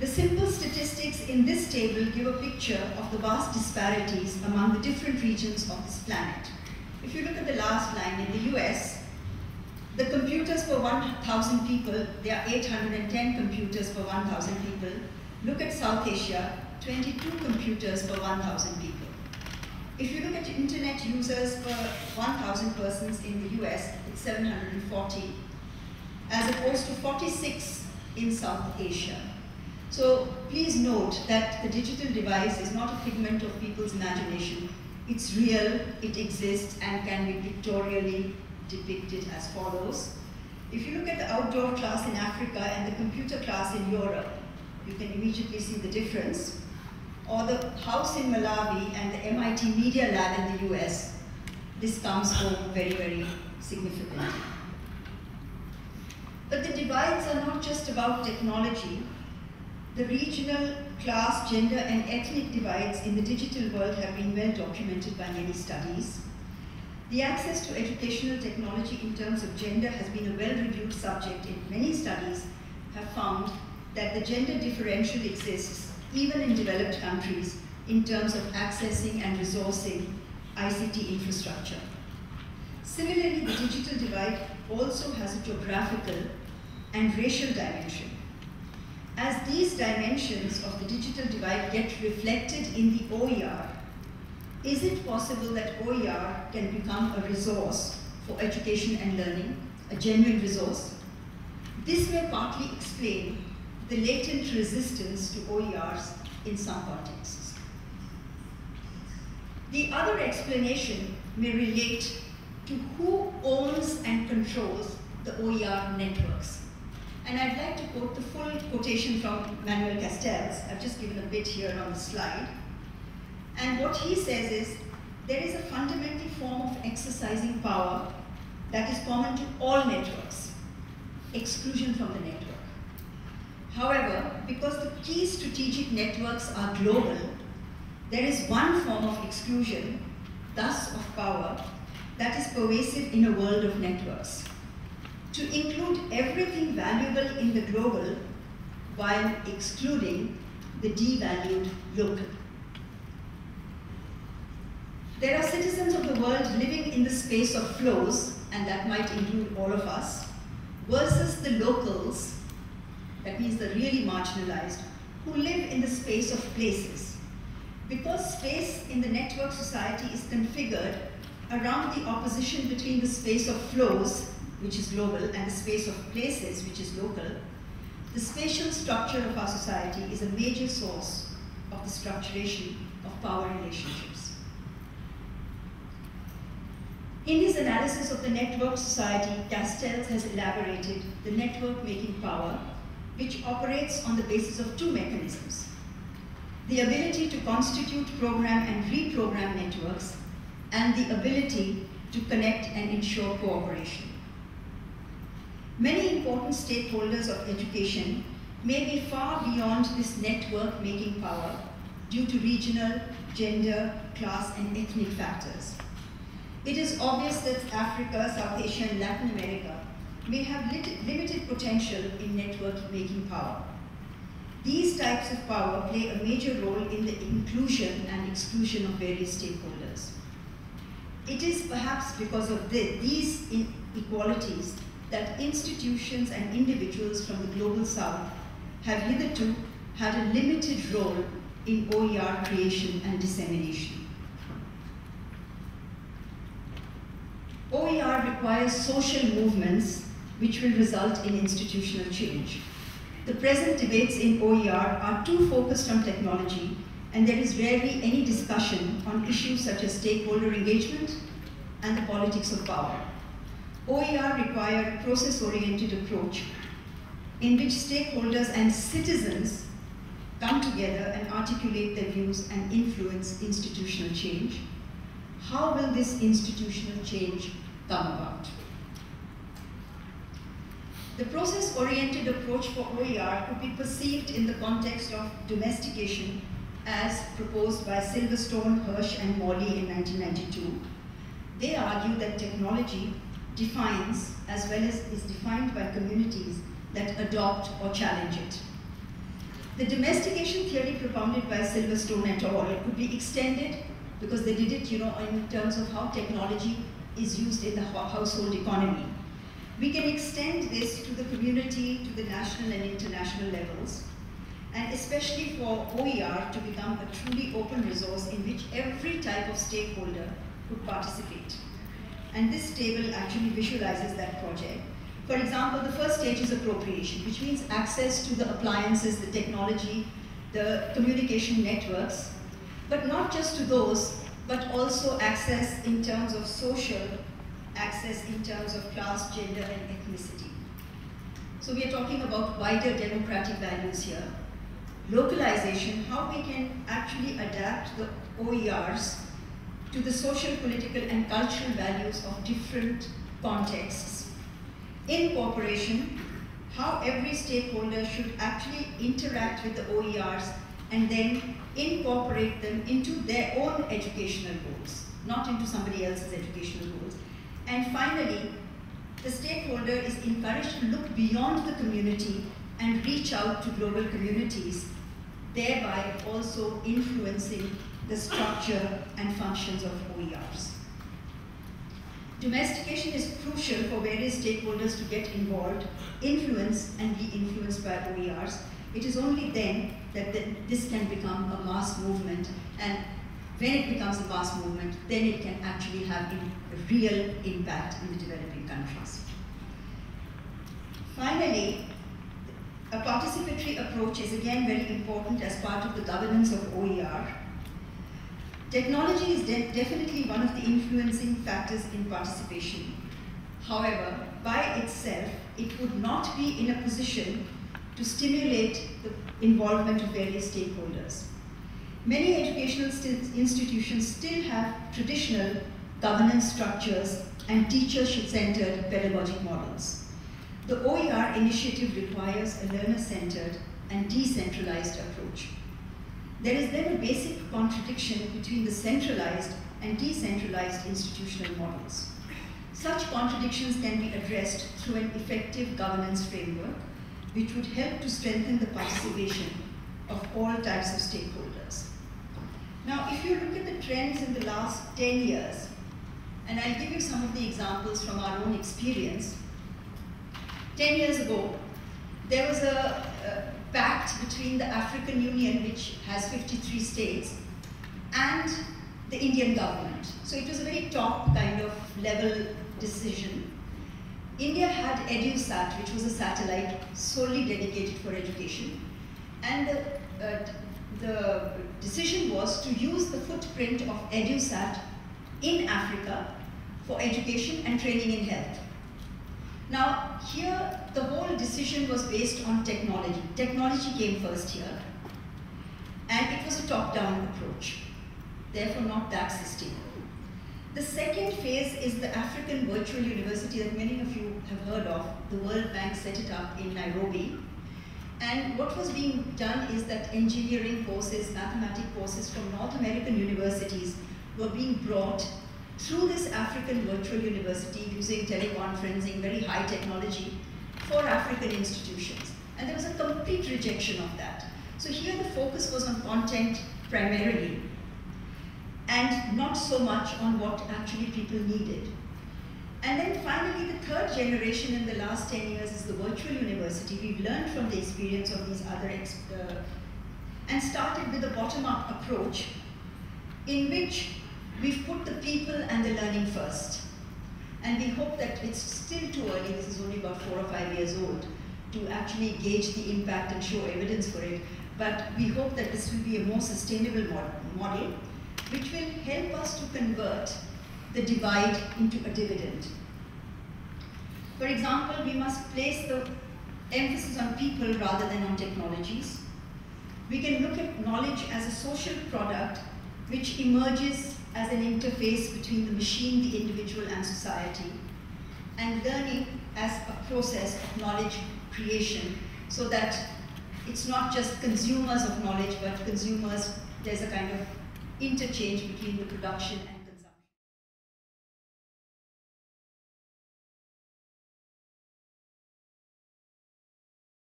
The simple statistics in this table give a picture of the vast disparities among the different regions of this planet. If you look at the last line, in the US, the computers per 1,000 people, there are 810 computers per 1,000 people. Look at South Asia, 22 computers per 1,000 people. If you look at internet users per 1,000 persons in the US, it's 740, as opposed to 46 in South Asia. So please note that the digital divide is not a figment of people's imagination. It's real, it exists, and can be pictorially depicted as follows. If you look at the outdoor class in Africa and the computer class in Europe, you can immediately see the difference. Or the house in Malawi and the MIT Media Lab in the US, this comes home very, very significantly. But the divides are not just about technology. The regional, class, gender, and ethnic divides in the digital world have been well documented by many studies. The access to educational technology in terms of gender has been a well-reviewed subject and many studies have found that the gender differential exists even in developed countries in terms of accessing and resourcing ICT infrastructure. Similarly, the digital divide also has a geographical and racial dimension. As these dimensions of the digital divide get reflected in the OER, is it possible that OER can become a resource for education and learning, a genuine resource? This may partly explain the latent resistance to OERs in some contexts. The other explanation may relate to who owns and controls the OER networks. And I'd like to quote the full quotation from Manuel Castells. I've just given a bit here on the slide. And what he says is, there is a fundamental form of exercising power that is common to all networks, exclusion from the network. However, because the key strategic networks are global, there is one form of exclusion, thus of power, that is pervasive in a world of networks. To include everything valuable in the global while excluding the devalued local. There are citizens of the world living in the space of flows, and that might include all of us, versus the locals, that means the really marginalized, who live in the space of places. Because space in the network society is configured around the opposition between the space of flows, which is global, and the space of places, which is local, the spatial structure of our society is a major source of the structuration of power relationships. In his analysis of the network society, Castells has elaborated the network making power, which operates on the basis of two mechanisms. The ability to constitute, program, and reprogram networks, and the ability to connect and ensure cooperation. Important stakeholders of education may be far beyond this network making power due to regional, gender, class, and ethnic factors. It is obvious that Africa, South Asia, and Latin America may have limited potential in network making power. These types of power play a major role in the inclusion and exclusion of various stakeholders. It is perhaps because of the, these inequalities that institutions and individuals from the global south have hitherto had a limited role in OER creation and dissemination. OER requires social movements which will result in institutional change. The present debates in OER are too focused on technology and there is rarely any discussion on issues such as stakeholder engagement and the politics of power. OER require process-oriented approach in which stakeholders and citizens come together and articulate their views and influence institutional change. How will this institutional change come about? The process-oriented approach for OER could be perceived in the context of domestication as proposed by Silverstone, Hirsch, and Morley in 1992. They argue that technology defines as well as is defined by communities that adopt or challenge it. The domestication theory propounded by Silverstone et al. could be extended because they did it, you know, in terms of how technology is used in the household economy. We can extend this to the community, to the national and international levels, and especially for OER to become a truly open resource in which every type of stakeholder could participate. And this table actually visualizes that project. For example, the first stage is appropriation, which means access to the appliances, the technology, the communication networks, but not just to those, but also access in terms of social, access in terms of class, gender, and ethnicity. So we are talking about wider democratic values here. Localization, how we can actually adapt the OERs to the social, political, and cultural values of different contexts. Incorporation, how every stakeholder should actually interact with the OERs and then incorporate them into their own educational goals, not into somebody else's educational goals. And finally, the stakeholder is encouraged to look beyond the community and reach out to global communities, thereby also influencing the structure and functions of OERs. Domestication is crucial for various stakeholders to get involved, influence, and be influenced by OERs. It is only then that the, this can become a mass movement, and when it becomes a mass movement, then it can actually have a real impact in the developing countries. Finally, a participatory approach is again very important as part of the governance of OER Technology is de definitely one of the influencing factors in participation. However, by itself, it would not be in a position to stimulate the involvement of various stakeholders. Many educational st institutions still have traditional governance structures and teacher-centered pedagogic models. The OER initiative requires a learner-centered and decentralized approach. There is then a basic contradiction between the centralized and decentralized institutional models. Such contradictions can be addressed through an effective governance framework, which would help to strengthen the participation of all types of stakeholders. Now, if you look at the trends in the last 10 years, and I'll give you some of the examples from our own experience. 10 years ago, there was a, pact between the African Union, which has 53 states, and the Indian government. So it was a very top kind of level decision. India had EduSat, which was a satellite solely dedicated for education. And the, uh, the decision was to use the footprint of EduSat in Africa for education and training in health. Now, here the whole decision was based on technology. Technology came first here, and it was a top-down approach, therefore not that sustainable. The second phase is the African Virtual University that many of you have heard of. The World Bank set it up in Nairobi. And what was being done is that engineering courses, mathematics courses from North American universities were being brought through this African virtual university using teleconferencing, very high technology for African institutions. And there was a complete rejection of that. So here the focus was on content primarily and not so much on what actually people needed. And then finally, the third generation in the last 10 years is the virtual university. We've learned from the experience of these other, uh, and started with a bottom-up approach in which We've put the people and the learning first. And we hope that it's still too early, this is only about four or five years old, to actually gauge the impact and show evidence for it. But we hope that this will be a more sustainable model, which will help us to convert the divide into a dividend. For example, we must place the emphasis on people rather than on technologies. We can look at knowledge as a social product which emerges as an interface between the machine, the individual, and society, and learning as a process of knowledge creation so that it's not just consumers of knowledge, but consumers, there's a kind of interchange between the production